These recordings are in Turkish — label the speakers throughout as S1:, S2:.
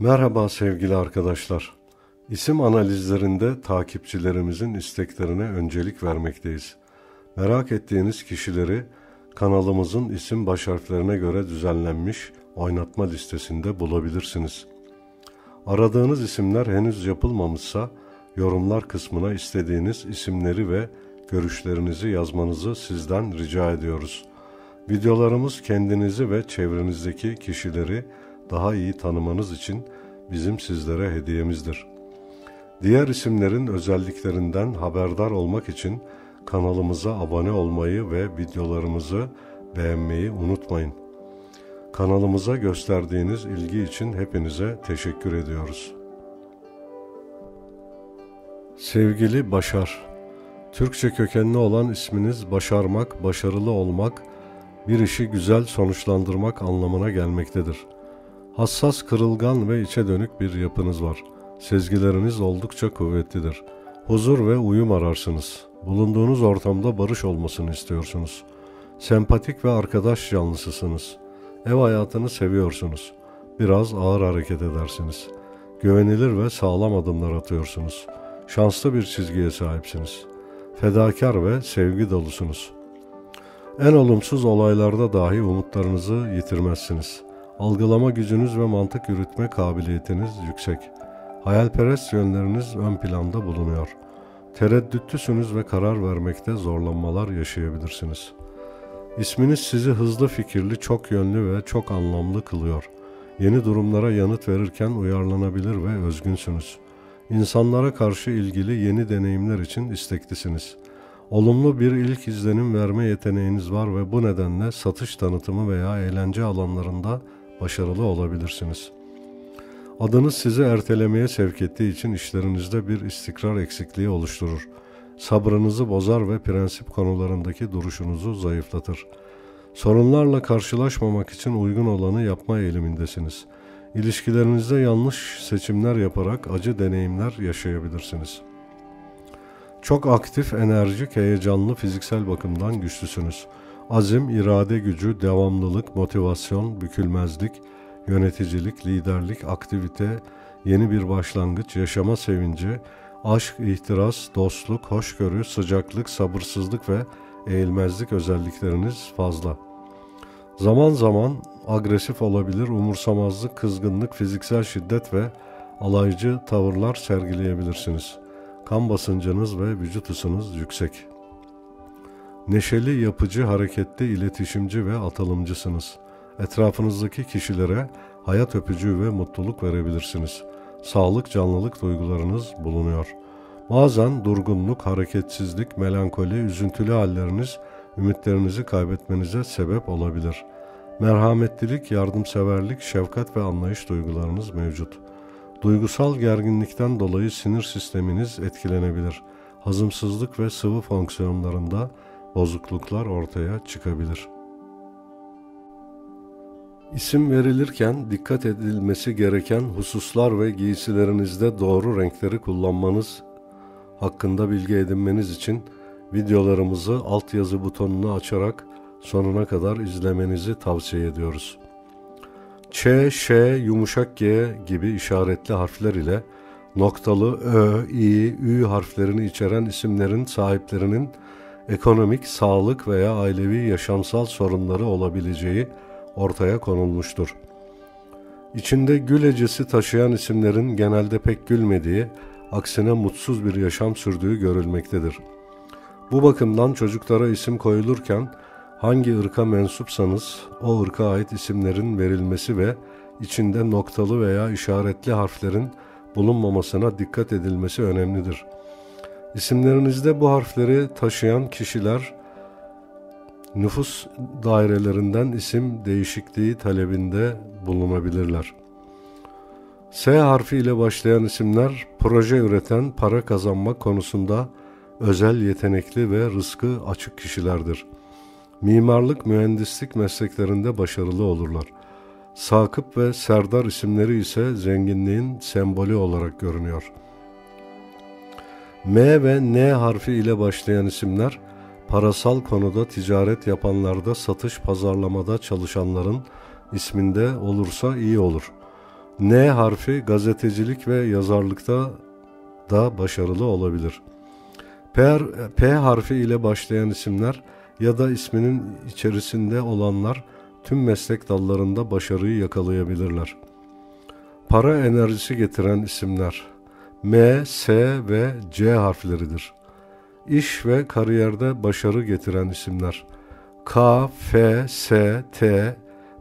S1: Merhaba sevgili arkadaşlar. İsim analizlerinde takipçilerimizin isteklerine öncelik vermekteyiz. Merak ettiğiniz kişileri kanalımızın isim baş harflerine göre düzenlenmiş oynatma listesinde bulabilirsiniz. Aradığınız isimler henüz yapılmamışsa yorumlar kısmına istediğiniz isimleri ve görüşlerinizi yazmanızı sizden rica ediyoruz. Videolarımız kendinizi ve çevrenizdeki kişileri daha iyi tanımanız için bizim sizlere hediyemizdir. Diğer isimlerin özelliklerinden haberdar olmak için kanalımıza abone olmayı ve videolarımızı beğenmeyi unutmayın. Kanalımıza gösterdiğiniz ilgi için hepinize teşekkür ediyoruz. Sevgili Başar, Türkçe kökenli olan isminiz başarmak, başarılı olmak, bir işi güzel sonuçlandırmak anlamına gelmektedir. Hassas, kırılgan ve içe dönük bir yapınız var. Sezgileriniz oldukça kuvvetlidir. Huzur ve uyum ararsınız. Bulunduğunuz ortamda barış olmasını istiyorsunuz. Sempatik ve arkadaş canlısısınız. Ev hayatını seviyorsunuz. Biraz ağır hareket edersiniz. Güvenilir ve sağlam adımlar atıyorsunuz. Şanslı bir çizgiye sahipsiniz. Fedakar ve sevgi dolusunuz. En olumsuz olaylarda dahi umutlarınızı yitirmezsiniz. Algılama gücünüz ve mantık yürütme kabiliyetiniz yüksek. Hayalperest yönleriniz ön planda bulunuyor. Tereddütlüsünüz ve karar vermekte zorlanmalar yaşayabilirsiniz. İsminiz sizi hızlı fikirli, çok yönlü ve çok anlamlı kılıyor. Yeni durumlara yanıt verirken uyarlanabilir ve özgünsünüz. İnsanlara karşı ilgili yeni deneyimler için isteklisiniz. Olumlu bir ilk izlenim verme yeteneğiniz var ve bu nedenle satış tanıtımı veya eğlence alanlarında başarılı olabilirsiniz. Adınız sizi ertelemeye sevk ettiği için işlerinizde bir istikrar eksikliği oluşturur. Sabrınızı bozar ve prensip konularındaki duruşunuzu zayıflatır. Sorunlarla karşılaşmamak için uygun olanı yapma eğilimindesiniz. İlişkilerinizde yanlış seçimler yaparak acı deneyimler yaşayabilirsiniz. Çok aktif, enerjik, heyecanlı, fiziksel bakımdan güçlüsünüz. Azim, irade gücü, devamlılık, motivasyon, bükülmezlik, yöneticilik, liderlik, aktivite, yeni bir başlangıç, yaşama sevinci, aşk, ihtiras, dostluk, hoşgörü, sıcaklık, sabırsızlık ve eğilmezlik özellikleriniz fazla. Zaman zaman agresif olabilir, umursamazlık, kızgınlık, fiziksel şiddet ve alaycı tavırlar sergileyebilirsiniz. Kan basıncınız ve vücut ısınız yüksek. Neşeli, yapıcı, hareketli, iletişimci ve atılımcısınız. Etrafınızdaki kişilere hayat öpücüğü ve mutluluk verebilirsiniz. Sağlık, canlılık duygularınız bulunuyor. Bazen durgunluk, hareketsizlik, melankoli, üzüntülü halleriniz ümitlerinizi kaybetmenize sebep olabilir. Merhametlilik, yardımseverlik, şefkat ve anlayış duygularınız mevcut. Duygusal gerginlikten dolayı sinir sisteminiz etkilenebilir. Hazımsızlık ve sıvı fonksiyonlarında bozukluklar ortaya çıkabilir. İsim verilirken dikkat edilmesi gereken hususlar ve giysilerinizde doğru renkleri kullanmanız hakkında bilgi edinmeniz için videolarımızı altyazı butonunu açarak sonuna kadar izlemenizi tavsiye ediyoruz. Ç, Ş, yumuşak G gibi işaretli harfler ile noktalı Ö, İ, Ü harflerini içeren isimlerin sahiplerinin ekonomik, sağlık veya ailevi yaşamsal sorunları olabileceği ortaya konulmuştur. İçinde gül ecesi taşıyan isimlerin genelde pek gülmediği, aksine mutsuz bir yaşam sürdüğü görülmektedir. Bu bakımdan çocuklara isim koyulurken hangi ırka mensupsanız o ırka ait isimlerin verilmesi ve içinde noktalı veya işaretli harflerin bulunmamasına dikkat edilmesi önemlidir. İsimlerinizde bu harfleri taşıyan kişiler nüfus dairelerinden isim değişikliği talebinde bulunabilirler. S harfi ile başlayan isimler proje üreten, para kazanmak konusunda özel yetenekli ve rızkı açık kişilerdir. Mimarlık, mühendislik mesleklerinde başarılı olurlar. Sakıp ve Serdar isimleri ise zenginliğin sembolü olarak görünüyor. M ve N harfi ile başlayan isimler parasal konuda ticaret yapanlarda satış pazarlamada çalışanların isminde olursa iyi olur. N harfi gazetecilik ve yazarlıkta da başarılı olabilir. P, P harfi ile başlayan isimler ya da isminin içerisinde olanlar tüm meslek dallarında başarıyı yakalayabilirler. Para enerjisi getiren isimler M, S ve C harfleridir. İş ve kariyerde başarı getiren isimler K, F, S, T,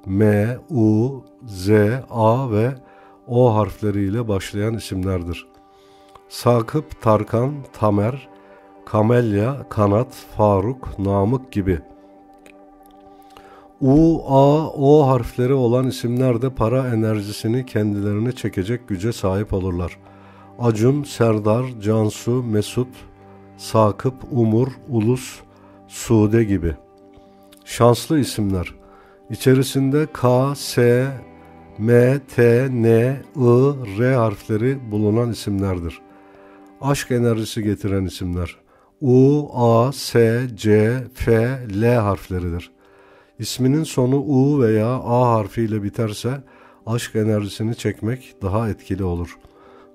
S1: M, U, Z, A ve O harfleriyle başlayan isimlerdir. Sakıp, Tarkan, Tamer, Kamelya, Kanat, Faruk, Namık gibi. U, A, O harfleri olan isimler de para enerjisini kendilerine çekecek güce sahip olurlar. Acun, Serdar, Cansu, Mesut, Sakıp, Umur, Ulus, Sude gibi. Şanslı isimler. İçerisinde K, S, M, T, N, I, R harfleri bulunan isimlerdir. Aşk enerjisi getiren isimler. U, A, S, C, F, L harfleridir. İsminin sonu U veya A harfiyle biterse aşk enerjisini çekmek daha etkili olur.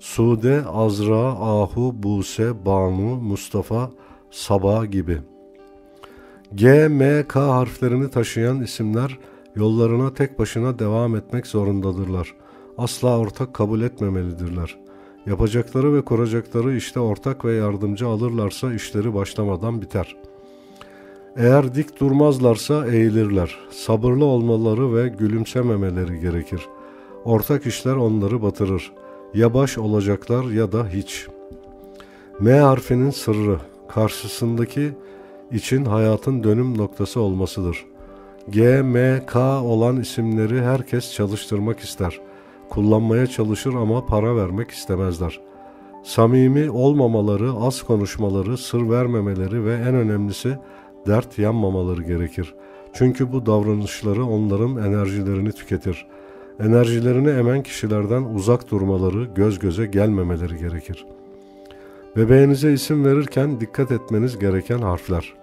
S1: Sude, Azra, Ahu, Buse, Banu, Mustafa, Sabah gibi. G, M, K harflerini taşıyan isimler yollarına tek başına devam etmek zorundadırlar. Asla ortak kabul etmemelidirler. Yapacakları ve kuracakları işte ortak ve yardımcı alırlarsa işleri başlamadan biter. Eğer dik durmazlarsa eğilirler. Sabırlı olmaları ve gülümsememeleri gerekir. Ortak işler onları batırır. Ya baş olacaklar ya da hiç. M harfinin sırrı karşısındaki için hayatın dönüm noktası olmasıdır. G, M, K olan isimleri herkes çalıştırmak ister.'' kullanmaya çalışır ama para vermek istemezler. Samimi olmamaları, az konuşmaları, sır vermemeleri ve en önemlisi dert yanmamaları gerekir. Çünkü bu davranışları onların enerjilerini tüketir. Enerjilerini emen kişilerden uzak durmaları, göz göze gelmemeleri gerekir. Bebeğinize isim verirken dikkat etmeniz gereken harfler.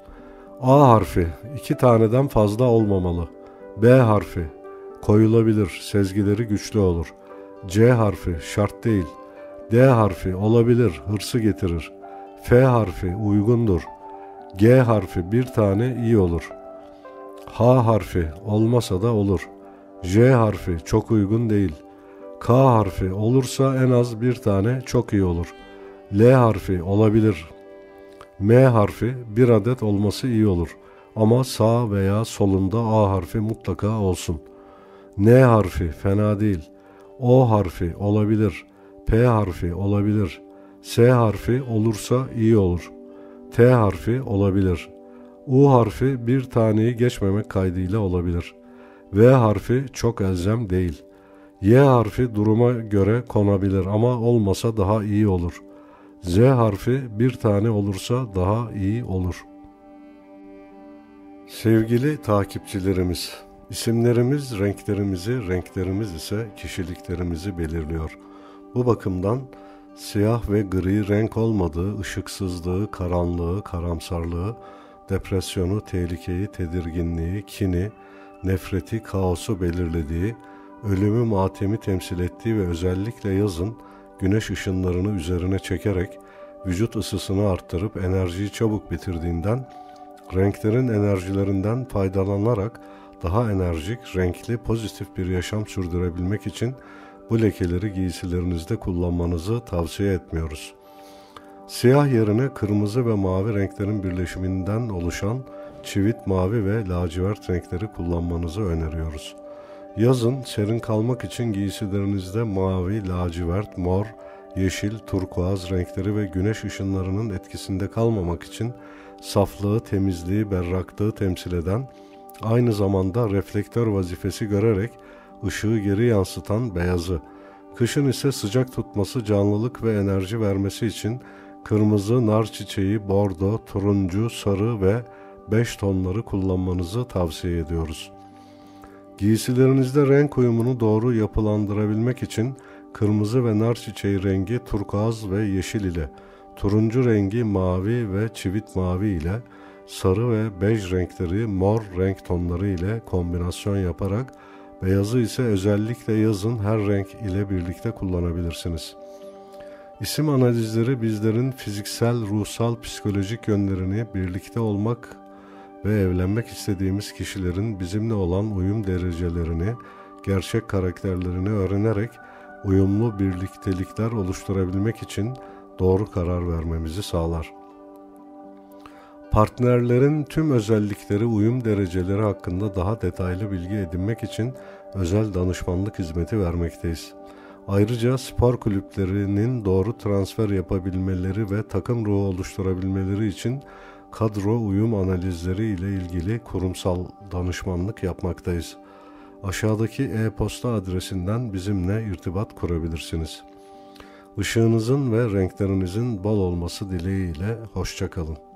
S1: A harfi iki taneden fazla olmamalı. B harfi koyulabilir, sezgileri güçlü olur. C harfi şart değil. D harfi olabilir, hırsı getirir. F harfi uygundur. G harfi bir tane iyi olur. H harfi olmasa da olur. J harfi çok uygun değil. K harfi olursa en az bir tane çok iyi olur. L harfi olabilir. M harfi bir adet olması iyi olur. Ama sağ veya solunda A harfi mutlaka olsun. N harfi fena değil. O harfi olabilir. P harfi olabilir. S harfi olursa iyi olur. T harfi olabilir. U harfi bir taneyi geçmemek kaydıyla olabilir. V harfi çok elzem değil. Y harfi duruma göre konabilir ama olmasa daha iyi olur. Z harfi bir tane olursa daha iyi olur. Sevgili takipçilerimiz, İsimlerimiz renklerimizi, renklerimiz ise kişiliklerimizi belirliyor. Bu bakımdan siyah ve gri renk olmadığı, ışıksızlığı, karanlığı, karamsarlığı, depresyonu, tehlikeyi, tedirginliği, kini, nefreti, kaosu belirlediği, ölümü, matemi temsil ettiği ve özellikle yazın güneş ışınlarını üzerine çekerek vücut ısısını arttırıp enerjiyi çabuk bitirdiğinden, renklerin enerjilerinden faydalanarak daha enerjik, renkli, pozitif bir yaşam sürdürebilmek için bu lekeleri giysilerinizde kullanmanızı tavsiye etmiyoruz. Siyah yerine kırmızı ve mavi renklerin birleşiminden oluşan çivit mavi ve lacivert renkleri kullanmanızı öneriyoruz. Yazın serin kalmak için giysilerinizde mavi, lacivert, mor, yeşil, turkuaz renkleri ve güneş ışınlarının etkisinde kalmamak için saflığı, temizliği, berraklığı temsil eden aynı zamanda reflektör vazifesi görerek ışığı geri yansıtan beyazı, kışın ise sıcak tutması, canlılık ve enerji vermesi için kırmızı, nar çiçeği, bordo, turuncu, sarı ve beş tonları kullanmanızı tavsiye ediyoruz. Giysilerinizde renk uyumunu doğru yapılandırabilmek için kırmızı ve nar çiçeği rengi turkuaz ve yeşil ile, turuncu rengi mavi ve çivit mavi ile, sarı ve bej renkleri mor renk tonları ile kombinasyon yaparak Beyazı ise özellikle yazın her renk ile birlikte kullanabilirsiniz. İsim analizleri bizlerin fiziksel, ruhsal, psikolojik yönlerini birlikte olmak ve evlenmek istediğimiz kişilerin bizimle olan uyum derecelerini, gerçek karakterlerini öğrenerek uyumlu birliktelikler oluşturabilmek için doğru karar vermemizi sağlar. Partnerlerin tüm özellikleri, uyum dereceleri hakkında daha detaylı bilgi edinmek için özel danışmanlık hizmeti vermekteyiz. Ayrıca spor kulüplerinin doğru transfer yapabilmeleri ve takım ruhu oluşturabilmeleri için kadro uyum analizleri ile ilgili kurumsal danışmanlık yapmaktayız. Aşağıdaki e-posta adresinden bizimle irtibat kurabilirsiniz. Işığınızın ve renklerinizin bol olması dileğiyle hoşçakalın.